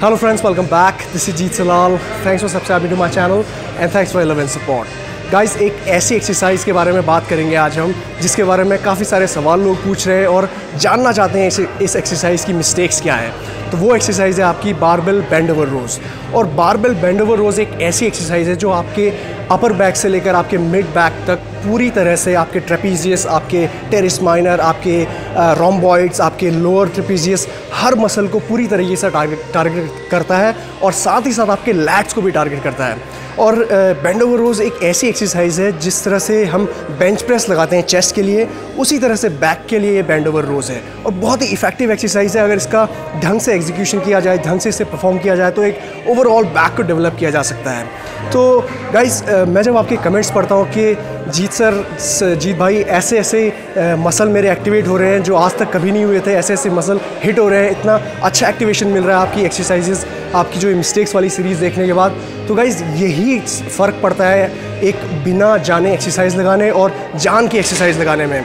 Hello friends, welcome back. This is Jeet Salal. Thanks for subscribing to my channel and thanks for your love and support. Guys एक ऐसी exercise के बारे में बात करेंगे आज हम, जिसके बारे में काफ़ी सारे सवाल लोग पूछ रहे हैं और जानना चाहते हैं इस एक्सरसाइज की मिस्टेक्स क्या है। तो वो एक्सरसाइज है आपकी बारबेल बेंड ओवर रोज़ और बारबेल बेंड ओवर रोज़ एक ऐसी एक्सरसाइज है जो आपके अपर बैक से लेकर आपके मिड बैक तक पूरी तरह से आपके ट्रेपीजियस आपके टेरिस माइनर आपके रोमबॉइड्स आपके लोअर ट्रेपीजियस हर मसल को पूरी तरीके से टारगेट टारगेट करता है और साथ ही साथ आपके लैट्स को भी टारगेट करता है। और बैंड ओवर रोज़ एक ऐसी एक्सरसाइज है जिस तरह से हम बेंच प्रेस लगाते हैं चेस्ट के लिए, उसी तरह से बैक के लिए ये बेंड ओवर रोज़ है। और बहुत ही इफ़ेक्टिव एक्सरसाइज है, अगर इसका ढंग से एग्जीक्यूशन किया जाए, ढंग से इसे परफॉर्म किया जाए तो एक ओवरऑल बैक को डेवलप किया जा सकता है। तो गाइज़ मैं जब आपके कमेंट्स पढ़ता हूँ कि जीत सर जीत भाई, ऐसे ऐसे मसल मेरे एक्टिवेट हो रहे हैं जो आज तक कभी नहीं हुए थे। ऐसे ऐसे मसल हिट हो रहे हैं। इतना अच्छा एक्टिवेशन मिल रहा है आपकी एक्सरसाइजेज आपकी जो मिस्टेक्स वाली सीरीज़ देखने के बाद। तो गाइज़ यही फ़र्क पड़ता है एक बिना जाने एक्सरसाइज लगाने और जान की एक्सरसाइज लगाने में।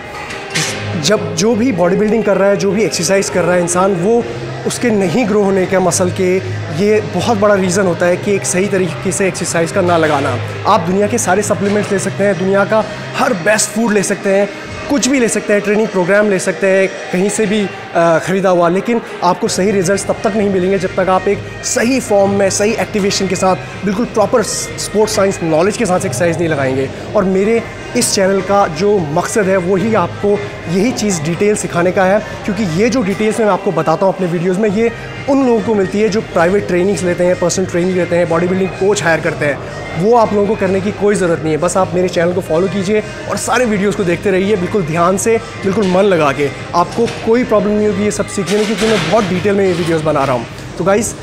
जब जो भी बॉडी बिल्डिंग कर रहा है, जो भी एक्सरसाइज कर रहा है इंसान, वो उसके नहीं ग्रो होने के मसल के ये बहुत बड़ा रीज़न होता है कि एक सही तरीके से एक्सरसाइज का ना लगाना। आप दुनिया के सारे सप्लीमेंट्स ले सकते हैं, दुनिया का हर बेस्ट फ़ूड ले सकते हैं, कुछ भी ले सकते हैं ट्रेनिंग प्रोग्राम ले सकते हैं, कहीं से भी ख़रीदा हुआ लेकिन आपको सही रिजल्ट्स तब तक नहीं मिलेंगे जब तक आप एक सही फॉर्म में, सही एक्टिवेशन के साथ, बिल्कुल प्रॉपर स्पोर्ट्स साइंस नॉलेज के साथ एक्सरसाइज नहीं लगाएँगे। और मेरे इस चैनल का जो मकसद है वही आपको यही चीज़ डिटेल सिखाने का है, क्योंकि ये जो डिटेल्स मैं आपको बताता हूँ अपने वीडियोज़ में, ये उन लोगों को मिलती है जो प्राइवेट ट्रेनिंग्स लेते हैं पर्सनल ट्रेनिंग लेते हैं बॉडी बिल्डिंग कोच हायर करते हैं। वो आप लोगों को करने की कोई ज़रूरत नहीं है। बस आप मेरे चैनल को फॉलो कीजिए और सारे वीडियोज़ को देखते रहिए, बिल्कुल ध्यान से, बिल्कुल मन लगा के। आपको कोई प्रॉब्लम नहीं होगी ये सब सीखने में क्योंकि मैं बहुत डिटेल में ये वीडियोज़ बना रहा हूँ। तो गाइज़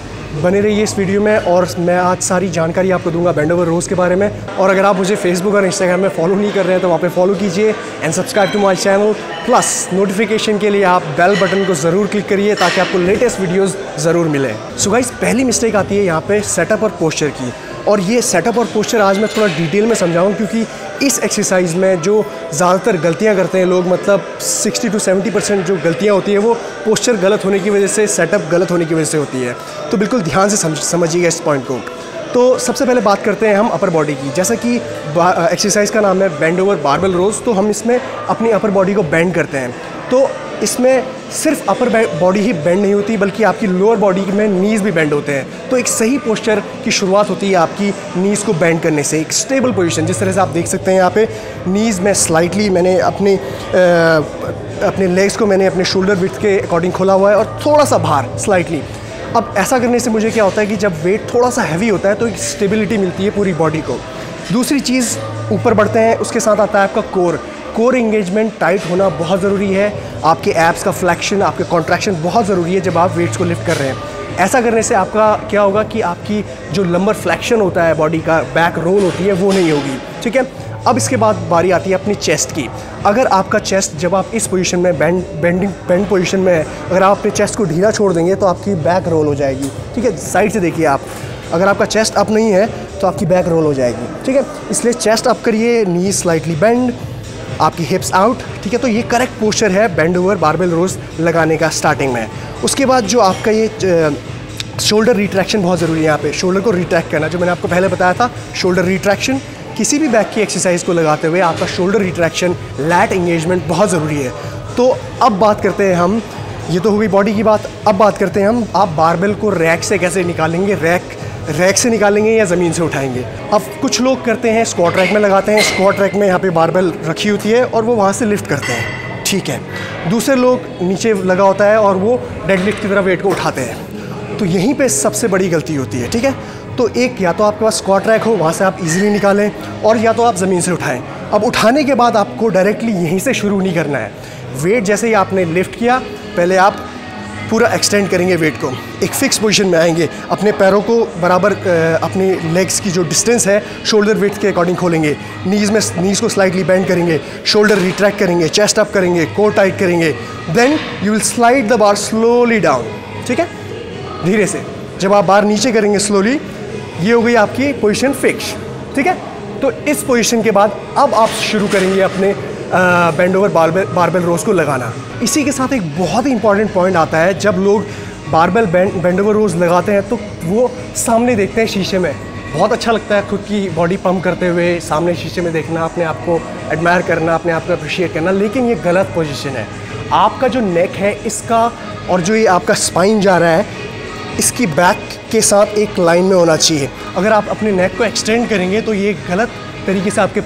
बने रहिए इस वीडियो में और मैं आज सारी जानकारी आपको दूँगा बैंड ओवर रोज़ के बारे में। और अगर आप मुझे फेसबुक और इंस्टाग्राम में फॉलो नहीं कर रहे हैं तो वहाँ पे फॉलो कीजिए and subscribe to my channel plus notification के लिए आप बेल बटन को ज़रूर क्लिक करिए ताकि आपको लेटेस्ट वीडियोज़ ज़रूर मिले। सो गाइस पहली मिस्टेक आती है यहाँ पर सेटअप और पोस्चर की। और ये सेटअप और पोस्चर आज मैं थोड़ा डिटेल में समझाऊँ क्योंकि इस एक्सरसाइज में जो ज़्यादातर गलतियाँ करते हैं लोग मतलब 60 टू 70 परसेंट जो गलतियाँ होती हैं, वो पोस्चर गलत होने की वजह से सेटअप गलत होने की वजह से होती है। तो बिल्कुल ध्यान से समझ, समझिएगा इस पॉइंट को। तो सबसे पहले बात करते हैं हम अपर बॉडी की। जैसा कि एक्सरसाइज का नाम है बैंड ओवर बारबल रोज़ तो हम इसमें अपनी अपर बॉडी को बैंड करते हैं। तो इसमें सिर्फ़ अपर बॉडी ही बेंड नहीं होती, बल्कि आपकी लोअर बॉडी में नीज़ भी बेंड होते हैं। तो एक सही पोस्चर की शुरुआत होती है आपकी नीज़ को बेंड करने से। एक स्टेबल पोजीशन जिस तरह से आप देख सकते हैं यहाँ पे नीज़ में स्लाइटली मैंने अपने अपने लेग्स को मैंने अपने शोल्डर विथ के अकॉर्डिंग खोला हुआ है और थोड़ा सा बाहर स्लाइटली अब ऐसा करने से मुझे क्या होता है कि जब वेट थोड़ा सा हैवी होता है तो एक स्टेबिलिटी मिलती है पूरी बॉडी को। दूसरी चीज़, ऊपर बढ़ते हैं, उसके साथ आता है आपका कोर कोर इंगेजमेंट टाइट होना बहुत ज़रूरी है। आपके एप्स का फ्लैक्शन आपके कॉन्ट्रैक्शन बहुत ज़रूरी है जब आप वेट्स को लिफ्ट कर रहे हैं। ऐसा करने से आपका क्या होगा कि आपकी जो लंबर फ्लैक्शन होता है बॉडी का बैक रोल होती है, वो नहीं होगी। ठीक है? अब इसके बाद बारी आती है अपनी चेस्ट की। अगर आपका चेस्ट जब आप इस पोजीशन में बैंड बेंडिंग बेंड पोजीशन में है, अगर आप अपने चेस्ट को ढीला छोड़ देंगे तो आपकी बैक रोल हो जाएगी। ठीक है? साइड से देखिए आप। अगर आपका चेस्ट अप नहीं है तो आपकी बैक रोल हो जाएगी। ठीक है? इसलिए चेस्ट अप करिए नी स्लाइटली बेंड आपकी हिप्स आउट ठीक है? तो ये करेक्ट पोस्चर है बेंड ओवर बारबेल रोज लगाने का स्टार्टिंग में। उसके बाद जो आपका ये शोल्डर रिट्रैक्शन बहुत ज़रूरी है यहाँ पे। शोल्डर को रिट्रैक्ट करना, जो मैंने आपको पहले बताया था शोल्डर रिट्रैक्शन किसी भी बैक की एक्सरसाइज को लगाते हुए आपका शोल्डर रिट्रैक्शन लैट इंगेजमेंट बहुत ज़रूरी है। तो अब बात करते हैं हम, ये तो हुई बॉडी की बात, अब बात करते हैं हम, आप बारबेल को रैक से कैसे निकालेंगे? रैक रैक से निकालेंगे या ज़मीन से उठाएँगे? अब कुछ लोग करते हैं स्क्वाट रैक में लगाते हैं। स्क्वाट रैक में यहाँ पे बारबेल रखी होती है और वो वहाँ से लिफ्ट करते हैं। ठीक है। दूसरे लोग नीचे लगा होता है और वो डेड लिफ्ट की तरह वेट को उठाते हैं। तो यहीं पर सबसे बड़ी गलती होती है, ठीक है? तो एक, या तो आपके पास स्क्वाट रैक हो, वहाँ से आप इजीली निकालें और या तो आप ज़मीन से उठाएँ। अब उठाने के बाद आपको डायरेक्टली यहीं से शुरू नहीं करना है। वेट जैसे ही आपने लिफ्ट किया, पहले आप पूरा एक्सटेंड करेंगे वेट को। एक फिक्स पोजीशन में आएँगे। अपने पैरों को बराबर अपने लेग्स की जो डिस्टेंस है शोल्डर वेट के अकॉर्डिंग खोलेंगे। नीज़ में नीज़ को स्लाइडली बैंड करेंगे। शोल्डर रिट्रैक्ट करेंगे। चेस्ट अप करेंगे। कोर टाइट करेंगे। Then you will slide the bar slowly down ठीक है? धीरे से। जब आप बार नीचे करेंगे स्लोली ये हो गई आपकी पोजिशन फिक्स ठीक है? तो इस पोजिशन के बाद अब आप शुरू करेंगे अपने bend over barbell barbell rows को लगाना। इसी के साथ एक बहुत ही इंपॉर्टेंट पॉइंट आता है, जब लोग barbell bend bend over rows लगाते हैं तो वो सामने देखते हैं शीशे में। बहुत अच्छा लगता है खुद की बॉडी पम्प करते हुए सामने शीशे में देखना, अपने आप को एडमायर करना, अपने आप को अप्रिशिएट करना, लेकिन ये गलत पोजिशन है। आपका जो नेक है, इसका और जो ये आपका स्पाइन जा रहा है इसकी बैक के साथ एक लाइन में होना चाहिए। अगर आप अपने नेक को एक्सटेंड करेंगे तो ये गलत तरीके से आपके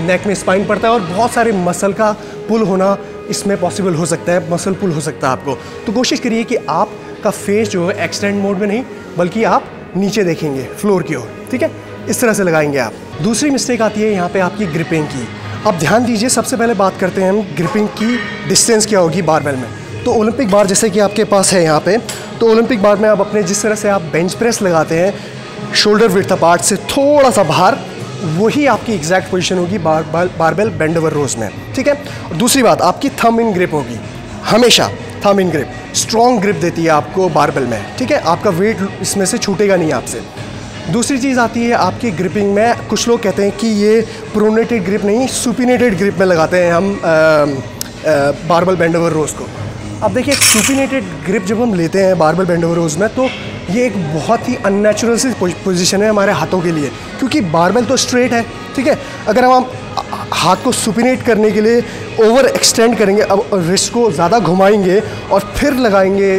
नेक में स्पाइन पड़ता है और बहुत सारे मसल का पुल होना इसमें पॉसिबल हो सकता है मसल पुल हो सकता है आपको। तो कोशिश करिए कि आपका फेस जो है एक्सटेंड मोड में नहीं, बल्कि आप नीचे देखेंगे फ्लोर की ओर, ठीक है? इस तरह से लगाएँगे आप। दूसरी मिस्टेक आती है यहाँ पे आपकी ग्रिपिंग की। अब ध्यान दीजिए, सबसे पहले बात करते हैं हम ग्रिपिंग की डिस्टेंस क्या होगी बारबेल में। तो ओलंपिक बार जैसे कि आपके पास है यहाँ पे तो ओलंपिक बार में आप अपने जिस तरह से आप बेंच प्रेस लगाते हैं शोल्डर विथ पार्ट से थोड़ा सा बाहर वही आपकी एग्जैक्ट पोजीशन होगी bar, bar, barbell bend over rows में। ठीक है? दूसरी बात आपकी थम इन ग्रिप होगी। हमेशा थम इन ग्रिप स्ट्रॉन्ग ग्रिप देती है आपको बारबेल में। ठीक है? आपका वेट इसमें से छूटेगा नहीं आपसे। दूसरी चीज़ आती है आपकी ग्रिपिंग में कुछ लोग कहते हैं कि ये प्रोनेटेड ग्रिप नहीं सुपिनेटेड ग्रिप में लगाते हैं हम बारबल बेंड ओवर रोज़ को। अब देखिए सुपिनेटेड ग्रिप जब हम लेते हैं बारबल बेंड ओवर रोज़ में तो ये एक बहुत ही अननेचुरल सी पोजीशन है हमारे हाथों के लिए। क्योंकि बारबेल तो स्ट्रेट है, ठीक है? अगर हम हाथ को सुपिनेट करने के लिए ओवर एक्सटेंड करेंगे, अब रिस्ट को ज़्यादा घुमाएँगे और फिर लगाएँगे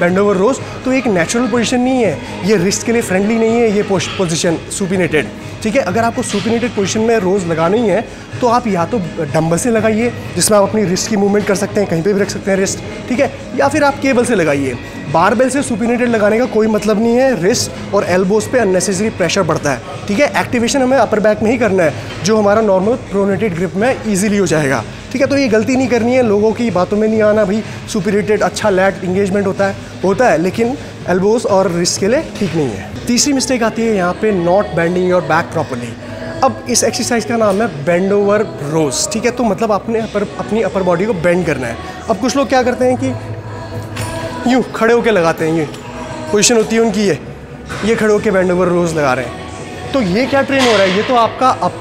बेंड ओवर रोज तो एक नेचुरल पोजीशन नहीं है। ये रिस्ट के लिए फ्रेंडली नहीं है, ये पोजीशन सुपिनेटेड ठीक है, अगर आपको सुपिनेटेड पोजिशन में रोज़ लगानी है तो आप या तो डम्बल से लगाइए, जिसमें आप अपनी रिस्ट की मूवमेंट कर सकते हैं, कहीं पर भी रख सकते हैं रिस्ट ठीक है, या फिर आप केबल से लगाइए। बारबेल से सुपिनेटेड लगाने का कोई मतलब नहीं है रिस्ट और एल्बोज पे अननेसेसरी प्रेशर बढ़ता है, ठीक है एक्टिवेशन हमें अपर बैक में ही करना है, जो हमारा नॉर्मल प्रोनेटेड ग्रिप में ईजिली हो जाएगा। ठीक है तो ये गलती नहीं करनी है लोगों की बातों में नहीं आना भाई सुपीरेटेड अच्छा लैट इंगेजमेंट होता है होता है लेकिन एल्बोज और रिस्क के लिए ठीक नहीं है। तीसरी मिस्टेक आती है यहाँ पे not bending your back properly अब इस एक्सरसाइज का नाम है बेंड ओवर रोज ठीक है तो मतलब अपने अपर अपनी अपर बॉडी को बेंड करना है। अब कुछ लोग क्या करते हैं कि यूँ खड़े होकर लगाते हैं ये पोजिशन होती है उनकी ये ये खड़े होकर बेंड ओवर रोज लगा रहे हैं। तो ये क्या ट्रेन हो रहा है? ये तो आपका अप,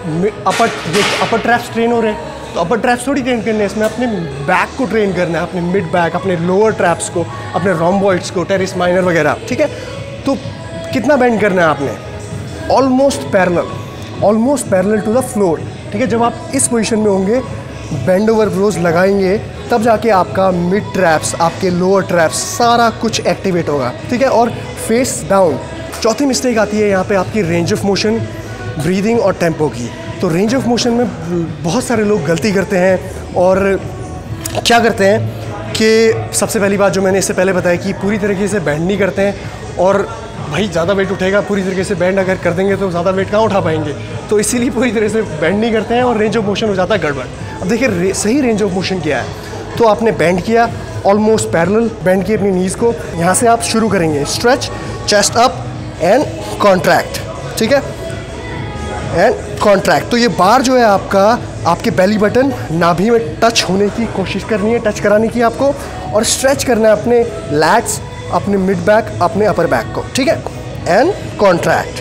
अपर ये अपर ट्रैप्स ट्रेन हो रहे हैं। तो अपर ट्रैप्स थोड़ी ट्रेन करने हैं इसमें। अपने बैक को ट्रेन करना है, अपने मिड बैक अपने लोअर ट्रैप्स को, अपने रोमबॉइड्स को टेरिस माइनर वगैरह, ठीक है? तो कितना बेंड करना है आपने? Almost parallel almost parallel to the floor ठीक है? जब आप इस पोजिशन में होंगे बेंड ओवर रोज लगाएँगे, तब जाके आपका मिड ट्रैप्स आपके लोअर ट्रैप्स सारा कुछ एक्टिवेट होगा, ठीक है? और फेस डाउन चौथी मिस्टेक आती है यहाँ पे आपकी रेंज ऑफ़ मोशन ब्रीदिंग और टेंपो की। तो रेंज ऑफ़ मोशन में बहुत सारे लोग गलती करते हैं और क्या करते हैं कि सबसे पहली बात जो मैंने इससे पहले बताया कि पूरी तरीके से बैंड नहीं करते हैं और भाई ज़्यादा वेट उठेगा, पूरी तरीके से बैंड अगर कर देंगे तो ज़्यादा वेट कहाँ उठा पाएँगे? तो इसीलिए पूरी तरह से बैंड नहीं करते हैं और रेंज ऑफ़ मोशन हो जाता है गड़बड़। अब देखिए सही रेंज ऑफ़ मोशन क्या है? तो आपने बैंड किया ऑलमोस्ट पैरल बैंड की अपनी नीज़ को। यहाँ से आप शुरू करेंगे stretch chest up and contract ठीक है? एंड कॉन्ट्रैक्ट तो ये बार जो है आपका, आपके बेली बटन नाभि में टच होने की कोशिश करनी है टच कराने की आपको, और स्ट्रेच करना है अपने लैग्स अपने मिड बैक अपने अपर बैक को, ठीक है? And contract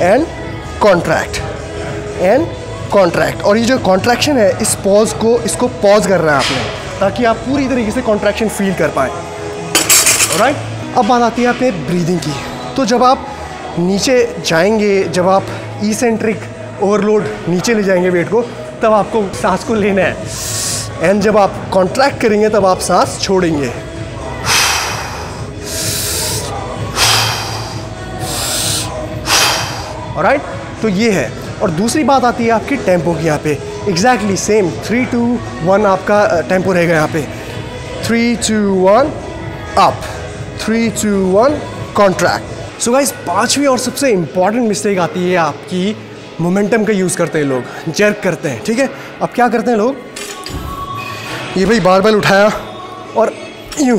and contract and contract और ये जो कॉन्ट्रैक्शन है, इस पॉज को, इसको पॉज करना है आपने, ताकि आप पूरी तरीके से कॉन्ट्रैक्शन फील कर पाए। राइट अब बात आती है आपने ब्रीदिंग की। तो जब आप नीचे जाएँगे, जब आप सेंट्रिक ओवरलोड नीचे ले जाएँगे वेट को, तब आपको सांस को लेना है। एंड जब आप कॉन्ट्रैक्ट करेंगे, तब आप सांस छोड़ेंगे। राइट तो ये है। और दूसरी बात आती है आपकी टेंपो की यहाँ पे। Exactly same three two one आपका टेंपो रहेगा यहाँ पे। Three two one up three two one contract so guys पांचवी और सबसे इंपॉर्टेंट मिस्टेक आती है आपकी मोमेंटम का यूज़ करते हैं लोग जर्क करते हैं, ठीक है? अब क्या करते हैं लोग? ये भाई बार बार उठाया और यूँ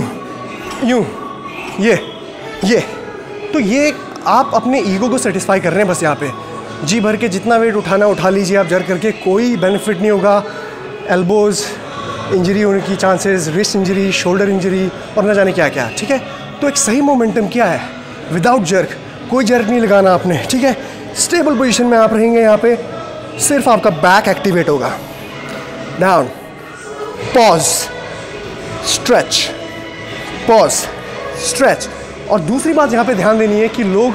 यूँ, ये ये। तो ये आप अपने ईगो को सेटिस्फाई कर रहे हैं बस यहाँ पे। जी भर के जितना वेट उठाना, उठा लीजिए आप जर्क करके, कोई बेनिफिट नहीं होगा। एल्बोज़ इंजरी होने की chances wrist injury shoulder injury और न जाने क्या क्या ठीक है? तो एक सही मोमेंटम क्या है? विदाउट जर्क कोई जर्क नहीं लगाना आपने, ठीक है? स्टेबल पोजीशन में आप रहेंगे यहाँ पे, सिर्फ़ आपका बैक एक्टिवेट होगा। Down pause stretch pause stretch और दूसरी बात यहाँ पे ध्यान देनी है कि लोग,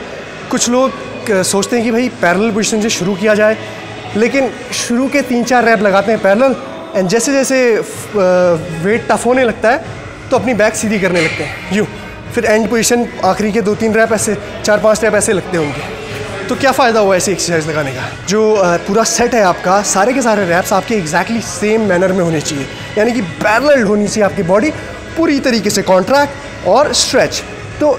कुछ लोग सोचते हैं कि भाई पैरेलल पोजीशन से शुरू किया जाए, लेकिन शुरू के तीन चार रैप लगाते हैं पैरेलल एंड जैसे जैसे वेट टफ होने लगता है तो अपनी बैक सीधी करने लगते हैं। यूँ फिर एंड पोजिशन आखिरी के दो तीन रैप ऐसे चार पाँच रैप ऐसे लगते होंगे। तो क्या फ़ायदा हुआ ऐसी एक्सरसाइज लगाने का? जो पूरा सेट है आपका, सारे के सारे रैप्स आपके एग्जैक्टली सेम मैनर में होने चाहिए। यानी कि पैरेलल होनी चाहिए आपकी बॉडी पूरी तरीके से कॉन्ट्रैक्ट और स्ट्रेच तो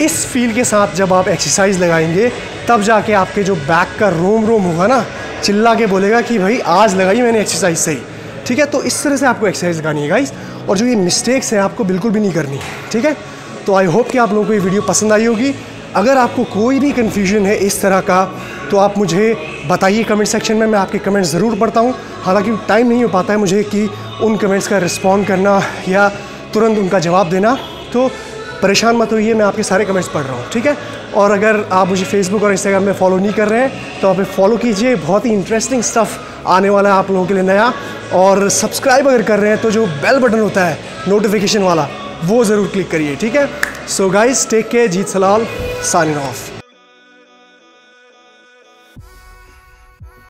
इस फील के साथ जब आप एक्सरसाइज लगाएँगे, तब जाके आपके जो बैक का रोम रोम होगा ना, चिल्ला के बोलेगा कि, भाई, आज लगाई मैंने एक्सरसाइज सही ठीक है? तो इस तरह से आपको एक्सरसाइज लगानी है गाइस और जो ये मिस्टेक्स हैं, आपको बिल्कुल भी नहीं करनी, ठीक है? तो आई होप कि आप लोगों को ये वीडियो पसंद आई होगी. अगर आपको कोई भी कन्फ्यूज़न है इस तरह का तो आप मुझे बताइए कमेंट सेक्शन में, मैं आपके कमेंट ज़रूर पढ़ता हूँ. हालाँकि टाइम नहीं हो पाता है मुझे कि उन कमेंट्स का रिस्पॉन्ड करना या तुरंत उनका जवाब देना. तो परेशान मत होइए, मैं आपके सारे कमेंट्स पढ़ रहा हूँ, ठीक है? और अगर आप मुझे फेसबुक और इंस्टाग्राम में फॉलो नहीं कर रहे हैं तो आप फॉलो कीजिए। बहुत ही इंटरेस्टिंग स्टफ़ आने वाला है आप लोगों के लिए नया। और सब्सक्राइब अगर कर रहे हैं तो जो बेल बटन होता है नोटिफिकेशन वाला, वो ज़रूर क्लिक करिए, ठीक है? So guys take care Jeet Salal sign off